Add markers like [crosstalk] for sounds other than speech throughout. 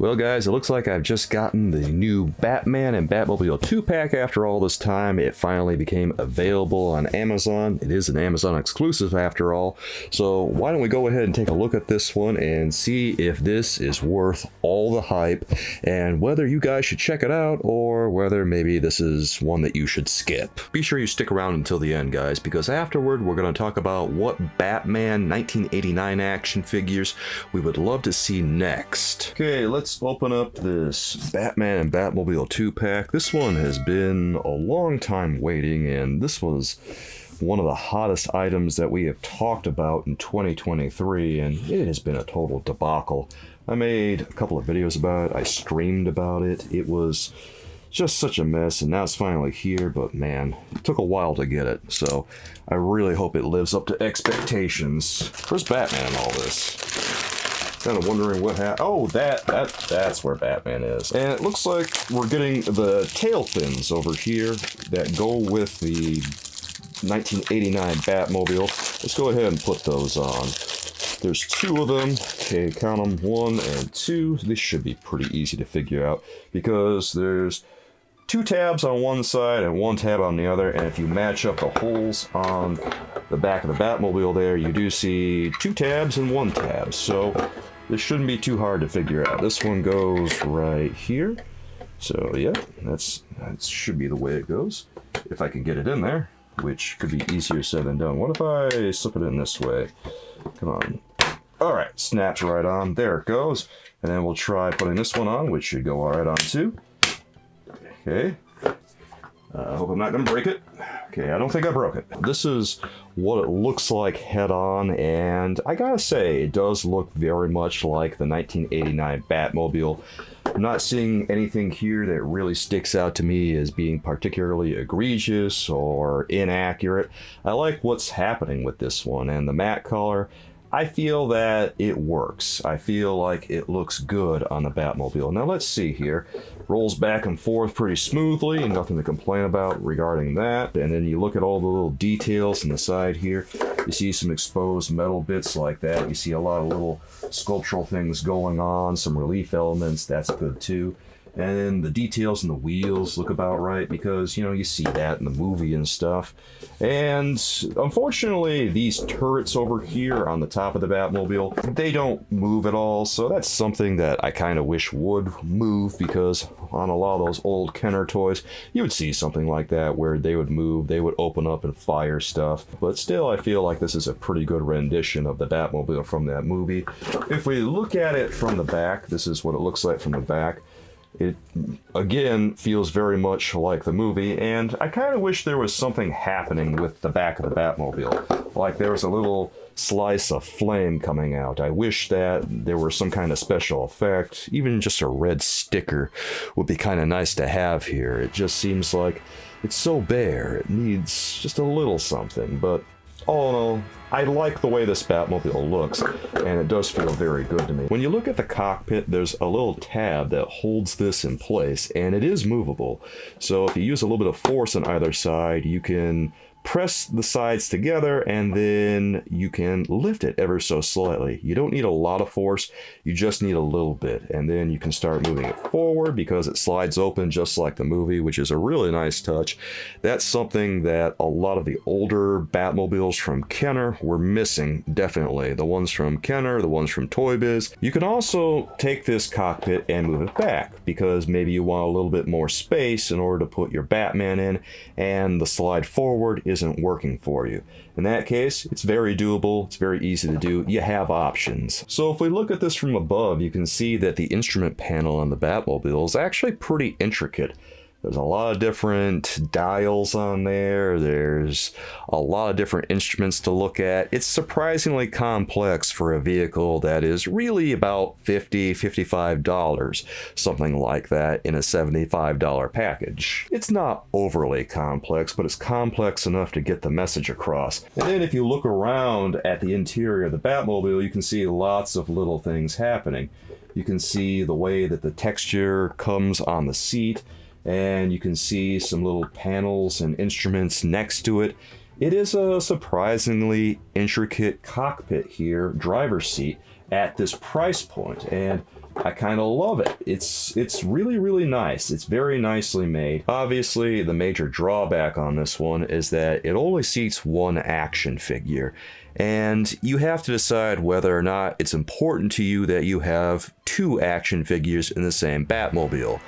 Well guys, it looks like I've just gotten the new Batman and Batmobile 2-pack after all this time. It finally became available on Amazon. It is an Amazon exclusive after all. So why don't we go ahead and take a look at this one and see if this is worth all the hype and whether you guys should check it out or whether maybe this is one that you should skip. Be sure you stick around until the end guys because afterward we're going to talk about what Batman 1989 action figures we would love to see next. Okay, let's let's open up this Batman and Batmobile 2 pack. This one has been a long time waiting, and this was one of the hottest items that we have talked about in 2023, and it has been a total debacle. I made a couple of videos about it, I streamed about it, it was just such a mess, and now it's finally here, but man, it took a while to get it, so I really hope it lives up to expectations. Where's Batman in all this? Kind of wondering what happened. Oh, that, that, that's where Batman is. And it looks like we're getting the tail fins over here that go with the 1989 Batmobile. Let's go ahead and put those on. There's two of them. Okay, count them one and two. This should be pretty easy to figure out because there's two tabs on one side and one tab on the other, and if you match up the holes on the back of the Batmobile there, you do see two tabs and one tab. So this shouldn't be too hard to figure out. This one goes right here. So yeah, that's that should be the way it goes. If I can get it in there, which could be easier said than done. What if I slip it in this way? Come on. All right, snaps right on. There it goes. And then we'll try putting this one on, which should go all right on too. Okay. Uh, I uh, hope I'm not going to break it. Okay, I don't think I broke it. This is what it looks like head on, and I gotta say, it does look very much like the 1989 Batmobile. I'm not seeing anything here that really sticks out to me as being particularly egregious or inaccurate. I like what's happening with this one, and the matte color I feel that it works. I feel like it looks good on the Batmobile. Now let's see here. Rolls back and forth pretty smoothly, and nothing to complain about regarding that. And then you look at all the little details on the side here. You see some exposed metal bits like that. You see a lot of little sculptural things going on, some relief elements. That's good too and the details in the wheels look about right because you know you see that in the movie and stuff. And unfortunately these turrets over here on the top of the batmobile they don't move at all. So that's something that i kind of wish would move because on a lot of those old kenner toys you would see something like that where they would move they would open up and fire stuff. But still i feel like this is a pretty good rendition of the batmobile from that movie. If we look at it from the back this is what it looks like from the back it again feels very much like the movie, and I kind of wish there was something happening with the back of the Batmobile. Like there was a little slice of flame coming out. I wish that there were some kind of special effect. Even just a red sticker would be kind of nice to have here. It just seems like it's so bare. It needs just a little something, but all in all, I like the way this Batmobile looks, and it does feel very good to me. When you look at the cockpit, there's a little tab that holds this in place, and it is movable. So if you use a little bit of force on either side, you can press the sides together and then you can lift it ever so slightly. You don't need a lot of force, you just need a little bit. And then you can start moving it forward because it slides open just like the movie, which is a really nice touch. That's something that a lot of the older Batmobiles from Kenner were missing, definitely. The ones from Kenner, the ones from Toy Biz. You can also take this cockpit and move it back because maybe you want a little bit more space in order to put your Batman in and the slide forward isn't working for you. In that case, it's very doable, it's very easy to do, you have options. So if we look at this from above, you can see that the instrument panel on the Batmobile is actually pretty intricate. There's a lot of different dials on there. There's a lot of different instruments to look at. It's surprisingly complex for a vehicle that is really about $50, $55, something like that in a $75 package. It's not overly complex, but it's complex enough to get the message across. And then if you look around at the interior of the Batmobile, you can see lots of little things happening. You can see the way that the texture comes on the seat and you can see some little panels and instruments next to it. It is a surprisingly intricate cockpit here, driver's seat, at this price point. And I kind of love it. It's it's really really nice. It's very nicely made. Obviously, the major drawback on this one is that it only seats one action figure. And you have to decide whether or not it's important to you that you have two action figures in the same Batmobile.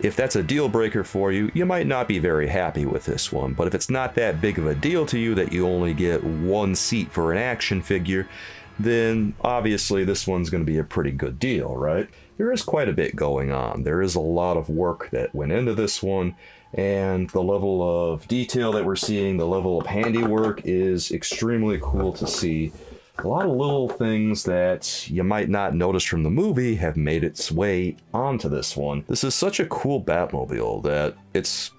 If that's a deal breaker for you, you might not be very happy with this one, but if it's not that big of a deal to you that you only get one seat for an action figure, then obviously this one's going to be a pretty good deal, right? There is quite a bit going on. There is a lot of work that went into this one, and the level of detail that we're seeing, the level of handiwork is extremely cool to see. A lot of little things that you might not notice from the movie have made its way onto this one. This is such a cool Batmobile that it's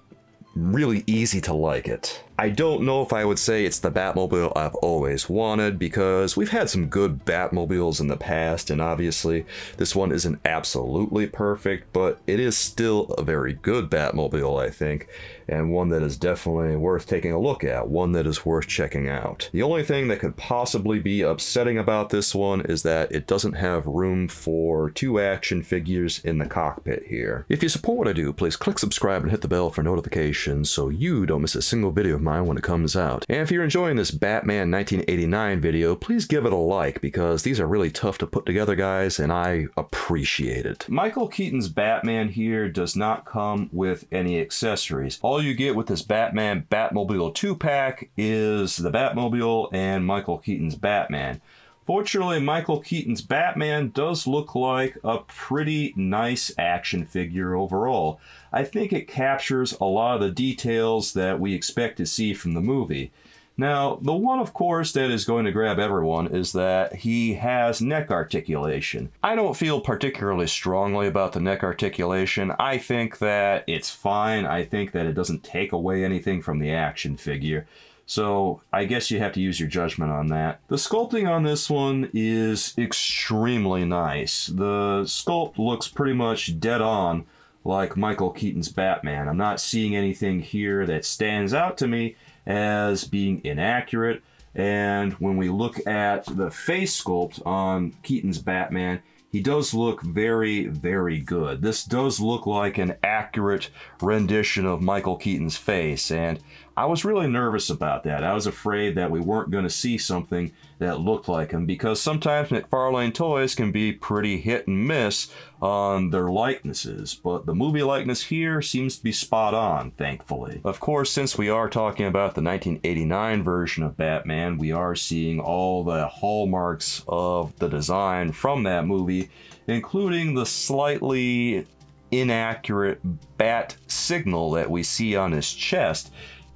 really easy to like it. I don't know if I would say it's the Batmobile I've always wanted because we've had some good Batmobiles in the past and obviously this one isn't absolutely perfect but it is still a very good Batmobile I think and one that is definitely worth taking a look at, one that is worth checking out. The only thing that could possibly be upsetting about this one is that it doesn't have room for two action figures in the cockpit here. If you support what I do, please click subscribe and hit the bell for notifications so you don't miss a single video of mine when it comes out. And if you're enjoying this Batman 1989 video, please give it a like because these are really tough to put together, guys, and I appreciate it. Michael Keaton's Batman here does not come with any accessories. All you get with this Batman Batmobile 2-pack is the Batmobile and Michael Keaton's Batman. Fortunately, Michael Keaton's Batman does look like a pretty nice action figure overall. I think it captures a lot of the details that we expect to see from the movie. Now, the one, of course, that is going to grab everyone is that he has neck articulation. I don't feel particularly strongly about the neck articulation. I think that it's fine. I think that it doesn't take away anything from the action figure. So I guess you have to use your judgment on that. The sculpting on this one is extremely nice. The sculpt looks pretty much dead on like Michael Keaton's Batman. I'm not seeing anything here that stands out to me as being inaccurate. And when we look at the face sculpt on Keaton's Batman, he does look very, very good. This does look like an accurate rendition of Michael Keaton's face, and I was really nervous about that. I was afraid that we weren't going to see something that looked like him because sometimes McFarlane toys can be pretty hit and miss on their likenesses, but the movie likeness here seems to be spot on, thankfully. Of course, since we are talking about the 1989 version of Batman, we are seeing all the hallmarks of the design from that movie, including the slightly inaccurate bat signal that we see on his chest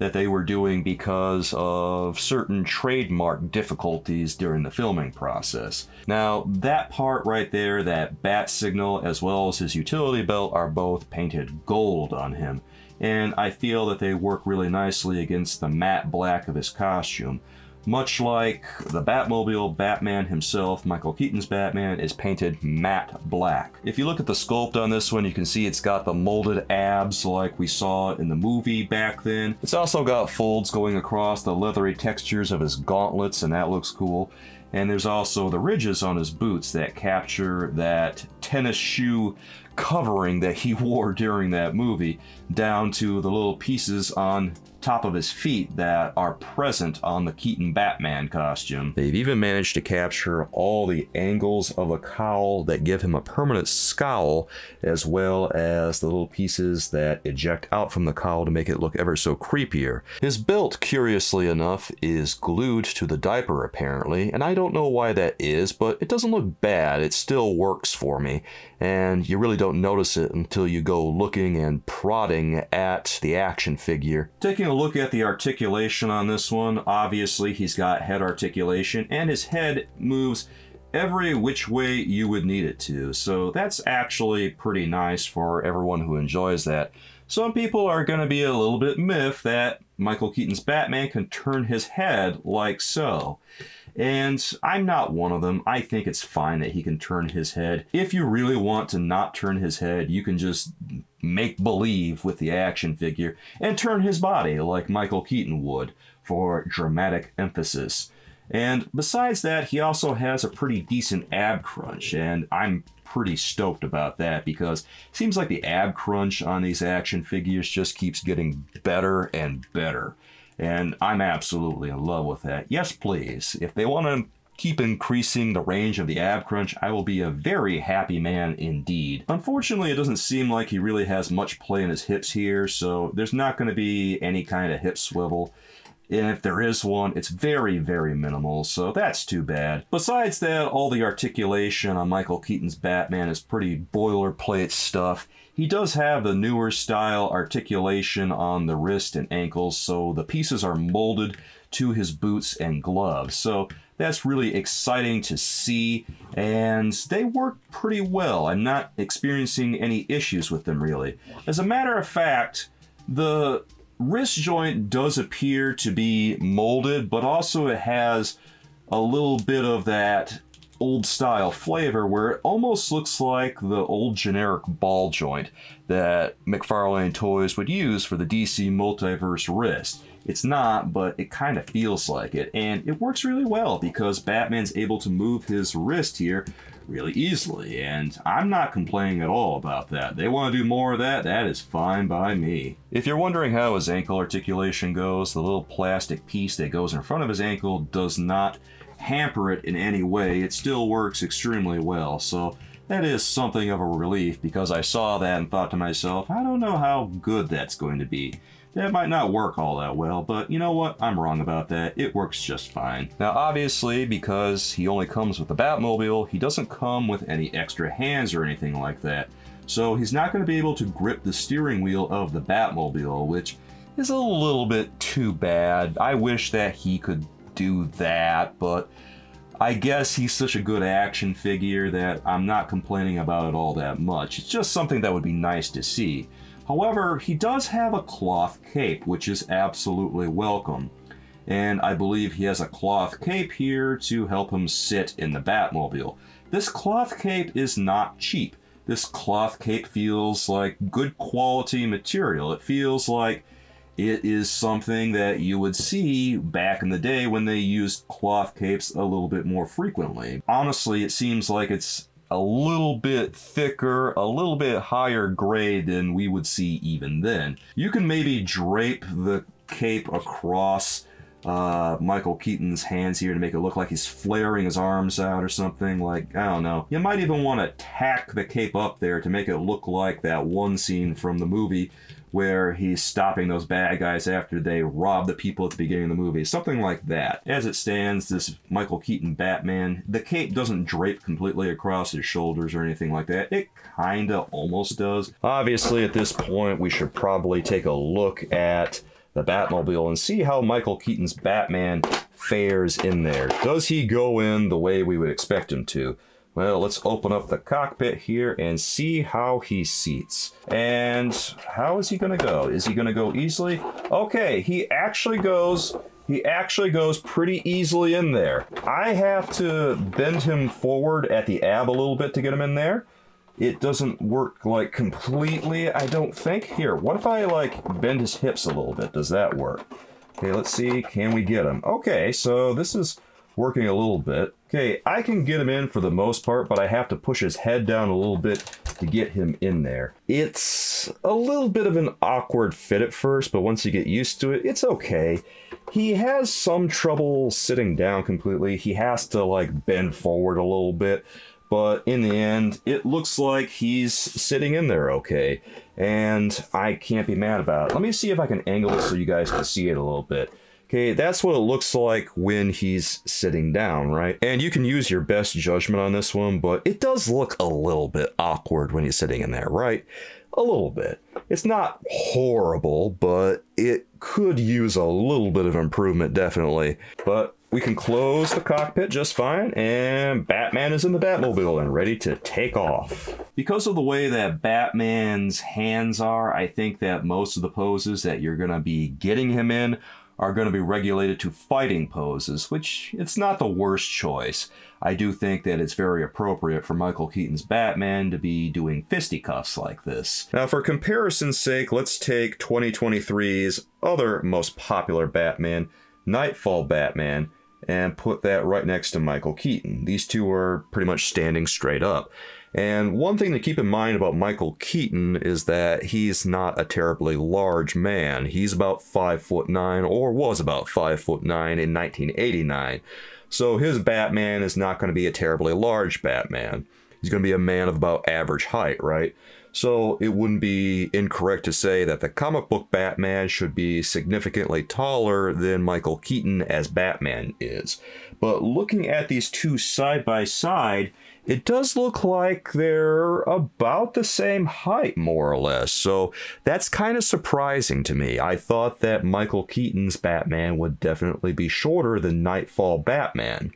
that they were doing because of certain trademark difficulties during the filming process. Now, that part right there, that bat signal as well as his utility belt are both painted gold on him, and I feel that they work really nicely against the matte black of his costume. Much like the Batmobile, Batman himself, Michael Keaton's Batman, is painted matte black. If you look at the sculpt on this one, you can see it's got the molded abs like we saw in the movie back then. It's also got folds going across the leathery textures of his gauntlets, and that looks cool. And there's also the ridges on his boots that capture that tennis shoe covering that he [laughs] wore during that movie down to the little pieces on top of his feet that are present on the Keaton Batman costume. They've even managed to capture all the angles of a cowl that give him a permanent scowl, as well as the little pieces that eject out from the cowl to make it look ever so creepier. His belt, curiously enough, is glued to the diaper apparently, and I don't know why that is, but it doesn't look bad. It still works for me, and you really don't notice it until you go looking and prodding at the action figure. Taking a look at the articulation on this one, obviously he's got head articulation and his head moves every which way you would need it to. So that's actually pretty nice for everyone who enjoys that. Some people are going to be a little bit miffed that Michael Keaton's Batman can turn his head like so. And I'm not one of them. I think it's fine that he can turn his head. If you really want to not turn his head, you can just make believe with the action figure and turn his body like Michael Keaton would for dramatic emphasis. And besides that, he also has a pretty decent ab crunch, and I'm pretty stoked about that because it seems like the ab crunch on these action figures just keeps getting better and better. And I'm absolutely in love with that. Yes, please. If they want to keep increasing the range of the ab crunch, I will be a very happy man indeed. Unfortunately, it doesn't seem like he really has much play in his hips here, so there's not going to be any kind of hip swivel. And if there is one, it's very, very minimal, so that's too bad. Besides that, all the articulation on Michael Keaton's Batman is pretty boilerplate stuff. He does have the newer style articulation on the wrist and ankles, so the pieces are molded to his boots and gloves. So that's really exciting to see, and they work pretty well. I'm not experiencing any issues with them really. As a matter of fact, the wrist joint does appear to be molded, but also it has a little bit of that old style flavor where it almost looks like the old generic ball joint that McFarlane Toys would use for the DC Multiverse wrist. It's not, but it kind of feels like it, and it works really well because Batman's able to move his wrist here really easily, and I'm not complaining at all about that. They want to do more of that, that is fine by me. If you're wondering how his ankle articulation goes, the little plastic piece that goes in front of his ankle does not hamper it in any way. It still works extremely well, so that is something of a relief because I saw that and thought to myself, I don't know how good that's going to be. That might not work all that well, but you know what? I'm wrong about that. It works just fine. Now, obviously, because he only comes with the Batmobile, he doesn't come with any extra hands or anything like that. So he's not going to be able to grip the steering wheel of the Batmobile, which is a little bit too bad. I wish that he could do that, but I guess he's such a good action figure that I'm not complaining about it all that much. It's just something that would be nice to see. However, he does have a cloth cape, which is absolutely welcome. And I believe he has a cloth cape here to help him sit in the Batmobile. This cloth cape is not cheap. This cloth cape feels like good quality material. It feels like it is something that you would see back in the day when they used cloth capes a little bit more frequently. Honestly, it seems like it's a little bit thicker, a little bit higher grade than we would see even then. You can maybe drape the cape across uh, Michael Keaton's hands here to make it look like he's flaring his arms out or something. Like, I don't know. You might even want to tack the cape up there to make it look like that one scene from the movie where he's stopping those bad guys after they rob the people at the beginning of the movie. Something like that. As it stands, this Michael Keaton Batman, the cape doesn't drape completely across his shoulders or anything like that. It kinda almost does. Obviously, at this point, we should probably take a look at the Batmobile and see how Michael Keaton's Batman fares in there. Does he go in the way we would expect him to? Well, let's open up the cockpit here and see how he seats. And how is he going to go? Is he going to go easily? Okay, he actually goes he actually goes pretty easily in there. I have to bend him forward at the ab a little bit to get him in there. It doesn't work like completely, I don't think. Here, what if I like bend his hips a little bit? Does that work? Okay, let's see. Can we get him? Okay, so this is working a little bit. Okay, I can get him in for the most part, but I have to push his head down a little bit to get him in there. It's a little bit of an awkward fit at first, but once you get used to it, it's okay. He has some trouble sitting down completely. He has to like bend forward a little bit, but in the end, it looks like he's sitting in there okay, and I can't be mad about it. Let me see if I can angle it so you guys can see it a little bit. Okay, that's what it looks like when he's sitting down, right? And you can use your best judgment on this one, but it does look a little bit awkward when he's sitting in there, right? A little bit. It's not horrible, but it could use a little bit of improvement, definitely. But we can close the cockpit just fine, and Batman is in the Batmobile and ready to take off. Because of the way that Batman's hands are, I think that most of the poses that you're going to be getting him in are going to be regulated to fighting poses, which it's not the worst choice. I do think that it's very appropriate for Michael Keaton's Batman to be doing fisticuffs like this. Now, for comparison's sake, let's take 2023's other most popular Batman, Knightfall Batman, and put that right next to Michael Keaton. These two are pretty much standing straight up. And one thing to keep in mind about Michael Keaton is that he's not a terribly large man. He's about 5 foot 9 or was about 5 foot 9 in 1989. So his Batman is not going to be a terribly large Batman. He's going to be a man of about average height, right? So it wouldn't be incorrect to say that the comic book Batman should be significantly taller than Michael Keaton as Batman is. But looking at these two side by side, it does look like they're about the same height, more or less. So that's kind of surprising to me. I thought that Michael Keaton's Batman would definitely be shorter than Knightfall Batman.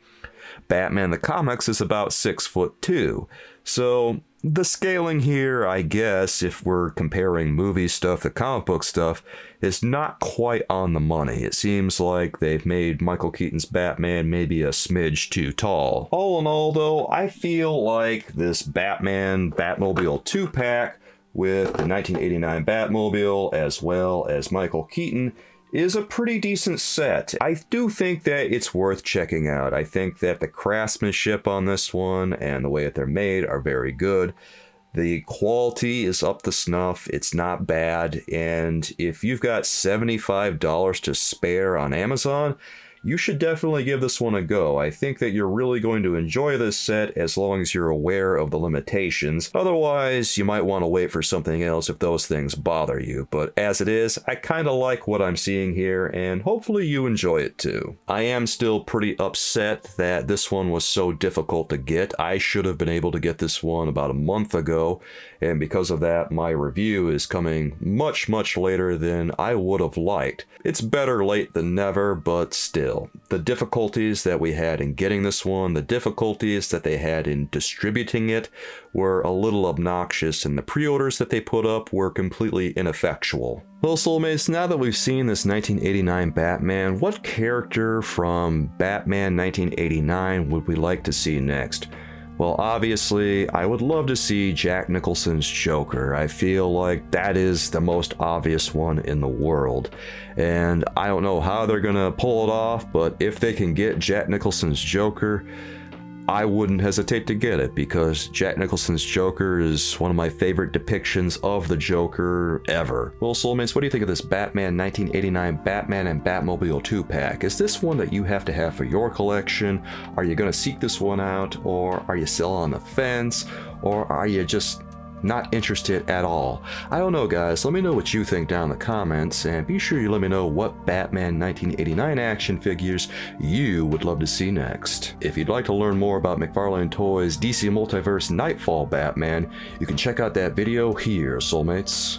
Batman the comics is about six foot two. So the scaling here, I guess, if we're comparing movie stuff to comic book stuff, is not quite on the money. It seems like they've made Michael Keaton's Batman maybe a smidge too tall. All in all, though, I feel like this Batman Batmobile 2 pack with the 1989 Batmobile as well as Michael Keaton is a pretty decent set. I do think that it's worth checking out. I think that the craftsmanship on this one and the way that they're made are very good. The quality is up to snuff. It's not bad. And if you've got $75 to spare on Amazon, you should definitely give this one a go. I think that you're really going to enjoy this set as long as you're aware of the limitations. Otherwise, you might want to wait for something else if those things bother you. But as it is, I kind of like what I'm seeing here, and hopefully you enjoy it too. I am still pretty upset that this one was so difficult to get. I should have been able to get this one about a month ago, and because of that, my review is coming much, much later than I would have liked. It's better late than never, but still still. The difficulties that we had in getting this one, the difficulties that they had in distributing it were a little obnoxious, and the pre-orders that they put up were completely ineffectual. Well, Soulmates, now that we've seen this 1989 Batman, what character from Batman 1989 would we like to see next? Well, obviously, I would love to see Jack Nicholson's Joker. I feel like that is the most obvious one in the world. And I don't know how they're going to pull it off, but if they can get Jack Nicholson's Joker, I wouldn't hesitate to get it because Jack Nicholson's Joker is one of my favorite depictions of the Joker ever. Well, Soulmates, what do you think of this Batman 1989 Batman and Batmobile 2 pack? Is this one that you have to have for your collection? Are you going to seek this one out? Or are you still on the fence? Or are you just not interested at all. I don't know guys, let me know what you think down in the comments and be sure you let me know what Batman 1989 action figures you would love to see next. If you'd like to learn more about McFarlane Toys DC Multiverse Knightfall Batman, you can check out that video here, soulmates.